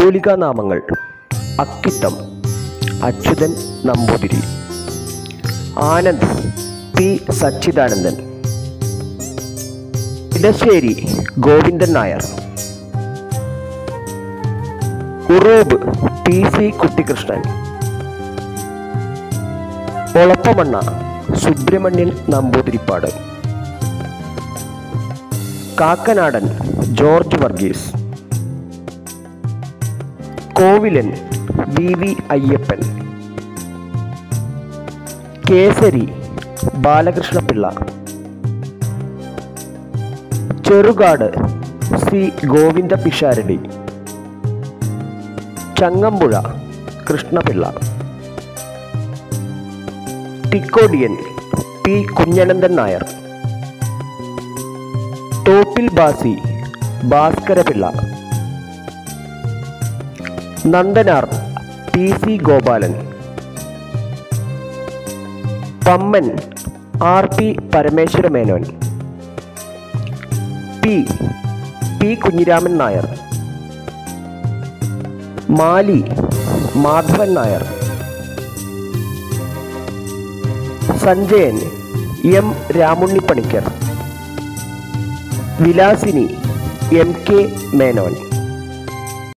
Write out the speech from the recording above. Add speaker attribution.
Speaker 1: തൂലികാ നാമങ്ങൾ Akkitham Achuthan Namboothiri Anand P Sachidanandan Edasseri Govindan Nair Uroob P C Kuttikrishnan Olappamanna Subramanian Namboothiripad Kakkanadan George Varghese Kovilan V V Ayyappan. Kesari Balakrishna Pillai. Cherukad C Govinda Pisharody Changampuzha Krishnapillai. Tikkodiyan P Kunhanandan Nair. Thoppil ബാസി Bhaskara Pillai. Nandanar P C Gopalan. Pamman R P Parameswara Menon P P Kunhiraman Nair. Mali Madhavan Nair. Sanjayan M രാമുണ്ണിപ്പണിക്കർ. Vilasini M K Menon.